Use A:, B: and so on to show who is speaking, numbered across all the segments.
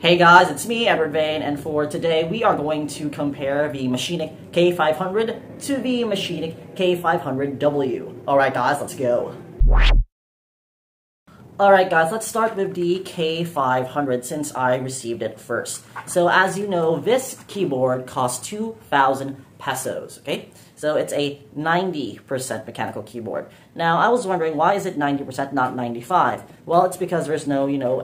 A: Hey guys, it's me, Eduard Vain, and for today we are going to compare the Machenike K500 to the Machenike K500W. Alright guys, let's go. Alright guys, let's start with the K500 since I received it first. So as you know, this keyboard costs 2,000 pesos, okay? So it's a 90% mechanical keyboard. Now I was wondering, why is it 90% not 95? Well, it's because there's no, you know,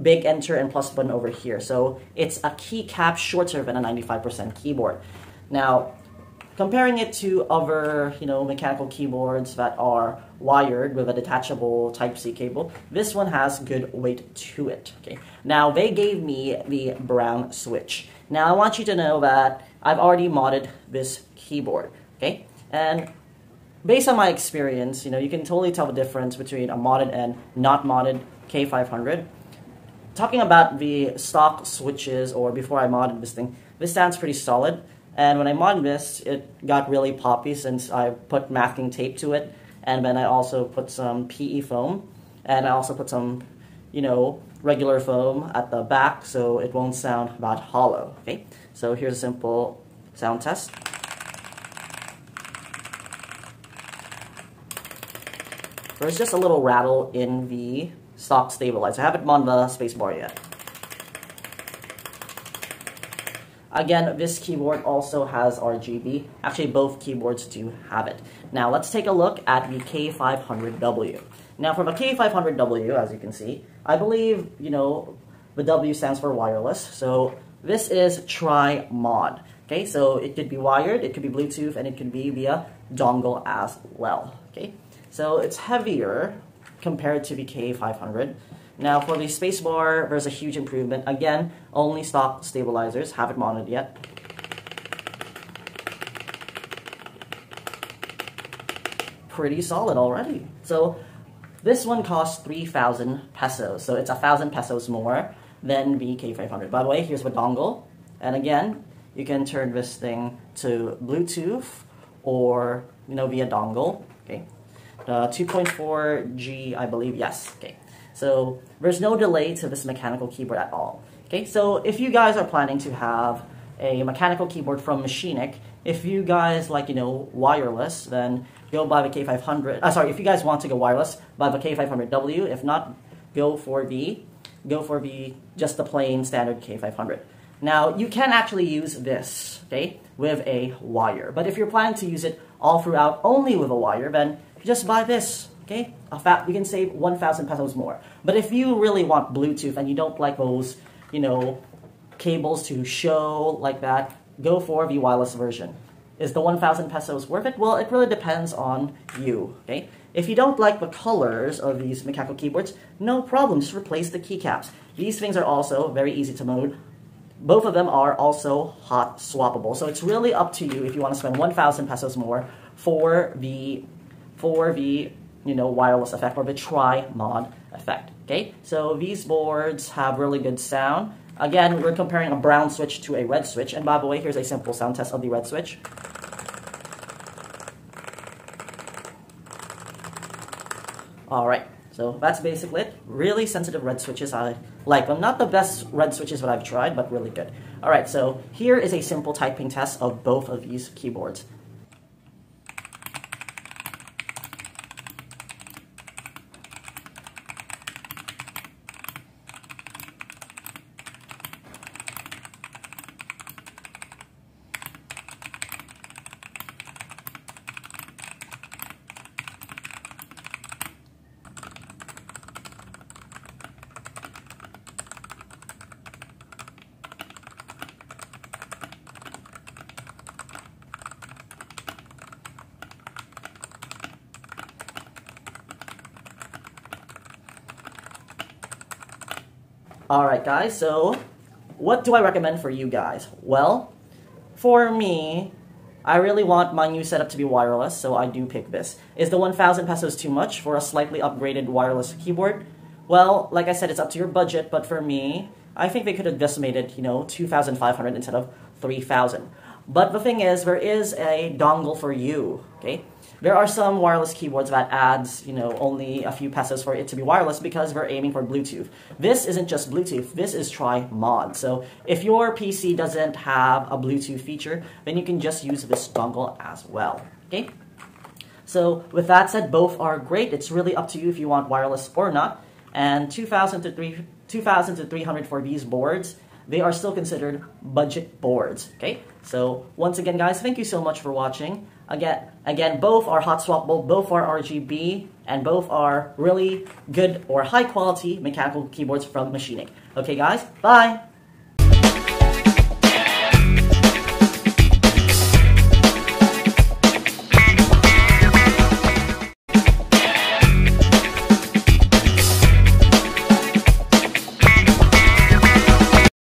A: big enter and plus button over here. So it's a keycap shorter than a 95% keyboard. Now, comparing it to other, you know, mechanical keyboards that are wired with a detachable Type-C cable, this one has good weight to it. Okay. Now, they gave me the brown switch. Now, I want you to know that I've already modded this keyboard. Okay. And based on my experience, you know, you can totally tell the difference between a modded and not modded K500 talking about the stock switches or before I modded this thing, this sounds pretty solid. And when I modded this, it got really poppy since I put masking tape to it. And then I also put some PE foam. And I also put some, you know, regular foam at the back so it won't sound that hollow. Okay, so here's a simple sound test. There's just a little rattle in the stock stabilizer. I haven't on the spacebar yet. Again, this keyboard also has RGB. Actually, both keyboards do have it. Now, let's take a look at the K500W. Now, from a K500W, as you can see, I believe, you know, the W stands for wireless. So this is tri-mod. Okay, so it could be wired, it could be Bluetooth, and it could be via dongle as well. Okay, so it's heavier compared to the K500. Now for the spacebar, there's a huge improvement. Again, only stock stabilizers, haven't mounted yet. Pretty solid already. So this one costs 3,000 pesos. So it's a 1,000 pesos more than the K500. By the way, here's the dongle. And again, you can turn this thing to Bluetooth or, you know, via dongle. Okay, uh, 2.4G, I believe, yes. Okay, so there's no delay to this mechanical keyboard at all. Okay, so if you guys are planning to have a mechanical keyboard from Machenike, if you guys like, you know, wireless, then go buy the K500. Uh, sorry, if you guys want to go wireless, buy the K500W. If not, go for the, go for the, just the plain standard K500. Now, you can actually use this, okay, with a wire. But if you're planning to use it all throughout only with a wire, then just buy this, okay? You can save 1,000 pesos more. But if you really want Bluetooth and you don't like those, you know, cables to show like that, go for the wireless version. Is the 1,000 pesos worth it? Well, it really depends on you, okay? If you don't like the colors of these mechanical keyboards, no problem, just replace the keycaps. These things are also very easy to mode. Both of them are also hot swappable, so it's really up to you if you want to spend 1,000 pesos more for the for the you know wireless effect or the tri-mod effect. Okay, so these boards have really good sound. Again, we're comparing a brown switch to a red switch. And by the way, here's a simple sound test of the red switch. All right, so that's basically it. Really sensitive red switches. I like them. Not the best red switches that I've tried, but really good. All right, so here is a simple typing test of both of these keyboards. Alright guys, so what do I recommend for you guys? Well, for me, I really want my new setup to be wireless, so I do pick this. Is the 1,000 pesos too much for a slightly upgraded wireless keyboard? Well, like I said, it's up to your budget, but for me, I think they could have it, you know, 2,500 instead of 3,000. But the thing is, there is a dongle for you, okay? There are some wireless keyboards that adds, you know, only a few pesos for it to be wireless because we're aiming for Bluetooth. This isn't just Bluetooth, this is tri-mod. So if your PC doesn't have a Bluetooth feature, then you can just use this dongle as well, okay? So with that said, both are great. It's really up to you if you want wireless or not. And 2,000 to 3, 2,000 to 300 for these boards, they are still considered budget boards. Okay. So once again, guys, thank you so much for watching. Again, again, both are hot swappable, both are RGB, and both are really good or high quality mechanical keyboards from Machenike. Okay, guys, bye.